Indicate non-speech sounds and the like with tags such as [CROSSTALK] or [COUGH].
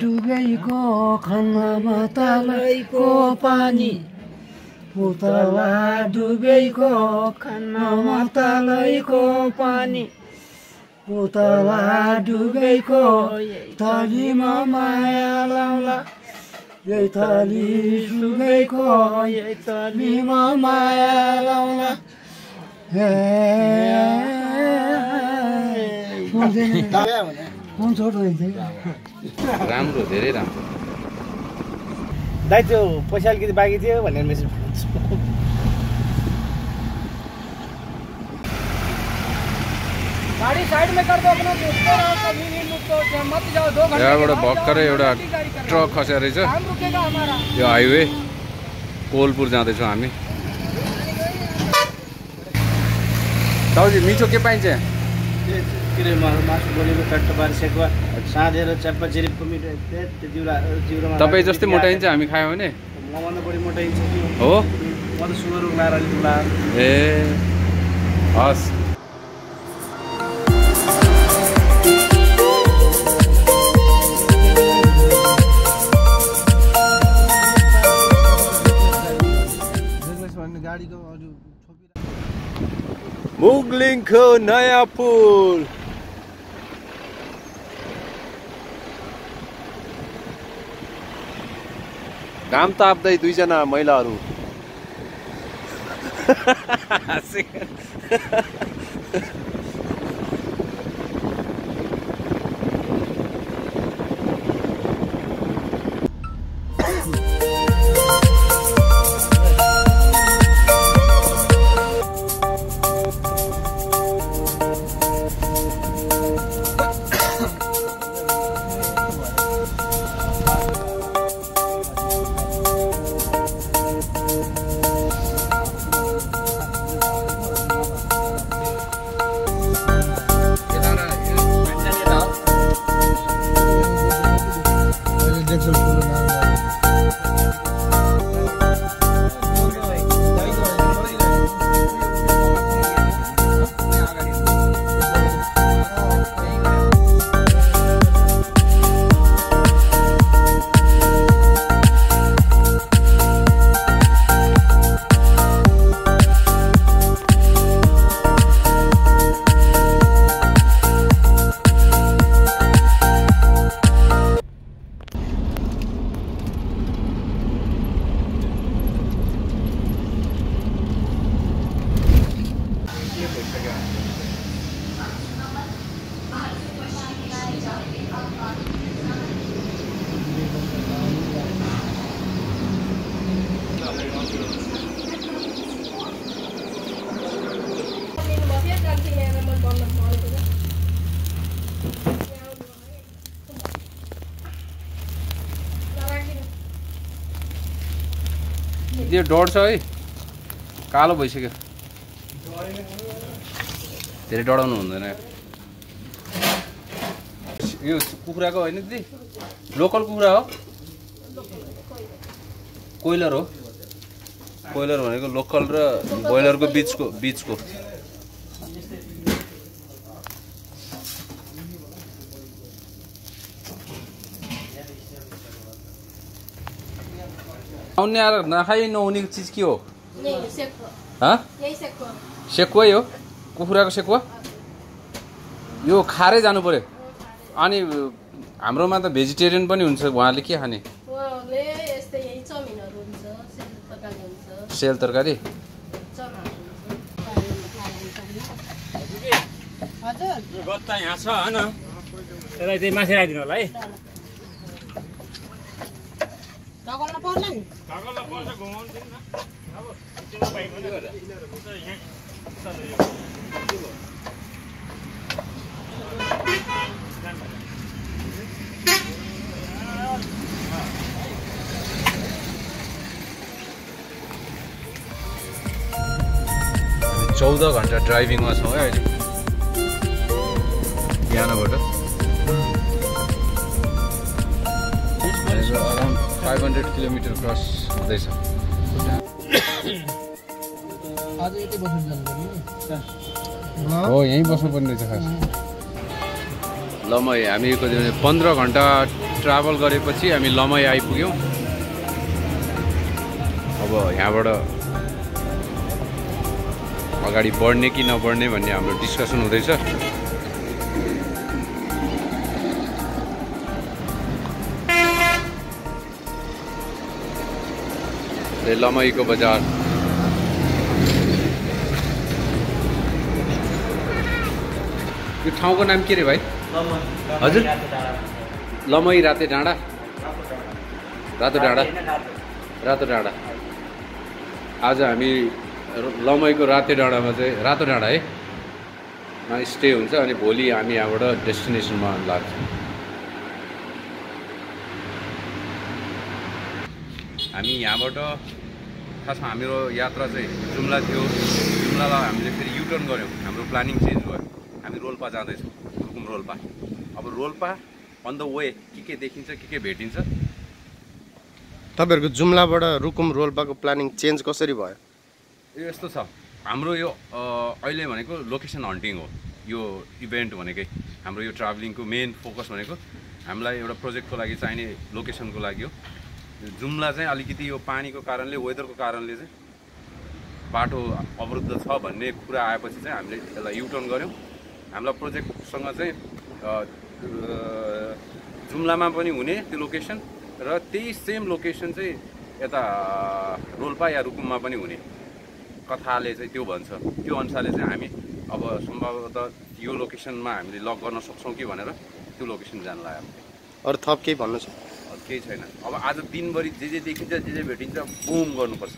डुबेको खनमा तलैको पानी पुतला डुबेको खनमा तलैको पानी पुतला डुबेको थलीमा माया लाउला यही थली सुगेको यही थलीमा माया लाउला छोड राम्रो धेरै राम्रो। दाइ त्यो पैसा अलिकति बाँकी थियो भनेर मेसेज गाड़ी साइड में कर दो अपना दोस्तों रहो कभी नहीं रुको क्या मत जाओ दो घंटे के यहाँबाट भर्खरै एउटा ट्रक खसेको रहेछ। यो हाइवे कोलपुर जाँदैछौँ हामी। दाउजी मिठो के पाइन्छ? यहाँ? के अरे मासु बोलेको कट्टबार सेकुवा साँधेर च्याप्पा त्यो जिउरा तपाईँ जस्तै मोटाइन्छ हामी खायौँ भने। मभन्दा बढी मोटाइन्छ कि? हो। म त सुगर रोग लाएर अलिक ला ए हस्। गाडीको अरू मुगलिङको नयाँ पुल। घाम ताप्दै दुईजना महिलाहरू। [LAUGHS] यो डढ्छ है। कालो भइसक्यो। धेरै डढाउनु हुँदैन। यो कुखुराको होइन दिदी? लोकल कुखुरा हो। कोइलर हो। कोइलर भनेको लोकल र ब्रोइलरको बिचको बिचको। आउने आएर नखाइ नहुने चिज के हो? सेकुवा। हँ? कुखुराको सेकुवा? यो खारै जानु पर्यो। अनि हाम्रोमा त भेजिटेरियन पनि हुन्छ उहाँले के खाने? उहाँहरूले यस्तै यही चमिनहरू हुन्छ सेल तरकारी हुन्छ। सेल तरकारी? चनाहरू हुन्छ। हजुर। गत्ता यहाँ छ होइन? त्यसलाई चाहिँ माथि राखिदिनु होला है। पर्ला नि चौध घन्टा ड्राइभिङमा छौँ है अहिले बिहानबाट किलोमिटर क्रस हुँदैछ। आज यतै बस्नु जानुपर्ने हो यहीँ बस्नुपर्ने रहेछ खास। लमई हामी पन्ध्र घन्टा ट्राभल गरेपछि हामी लमई आइपुग्यौँ। अब यहाँबाट अगाडि बढ्ने कि नबढ्ने भन्ने हाम्रो डिस्कसन हुँदैछ। ए, लमईको बजार। यो ठाउँको नाम के रे भाइ हजुर? लमई राते डाँडा। रातो डाँडा। रातो। डाँडा। आज हामी लमईको राते डाँडामा चाहिँ रातो डाँडा है। मा स्टे हुन्छ अनि भोलि हामी यहाँबाट डेस्टिनेसनमा लाग्छौँ। हामी यहाँबाट खासमा हाम्रो यात्रा चाहिँ जुम्ला थियो. जुम्लालाई हामीले फेरि युटर्न गऱ्यौँ. हाम्रो प्लानिङ चेन्ज भयो. हामी रोल्पा जाँदैछौँ रुकुम रोल्पा। अब रोल्पा अन द वे के के देखिन्छ के के भेटिन्छ? तपाईँहरूको जुम्लाबाट रुकुम रोल्पाको प्लानिङ चेन्ज कसरी भयो? यो यस्तो छ। हाम्रो यो अहिले भनेको लोकेसन हन्टिङ हो। यो इभेन्ट भनेकै हाम्रो यो ट्राभलिङको मेन फोकस भनेको हामीलाई एउटा प्रोजेक्टको लागि चाहिने लोकेसनको लागि हो। जुम्ला चाहिँ अलिकति यो पानीको कारणले वेदरको कारणले चाहिँ बाटो अवरुद्ध छ भन्ने कुरा आएपछि चाहिँ हामीले यसलाई युटर्न गऱ्यौँ। हामीलाई प्रोजेक्टसँग चाहिँ जुम्लामा पनि हुने त्यो लोकेसन र त्यही सेम लोकेसन चाहिँ यता रोल्पा या रुकुममा पनि हुने। कथाले चाहिँ त्यो भन्छ। त्यो अनुसारले चाहिँ हामी अब सम्भवतः यो लोकेसनमा हामीले लक गर्न सक्छौँ कि भनेर त्यो लोकेसन जान लाग्यो अरू थप केही भन्नु छ? केही छैन। अब आज दिनभरि जे जे देखिन्छ जे जे भेटिन्छ बुम गर्नुपर्छ।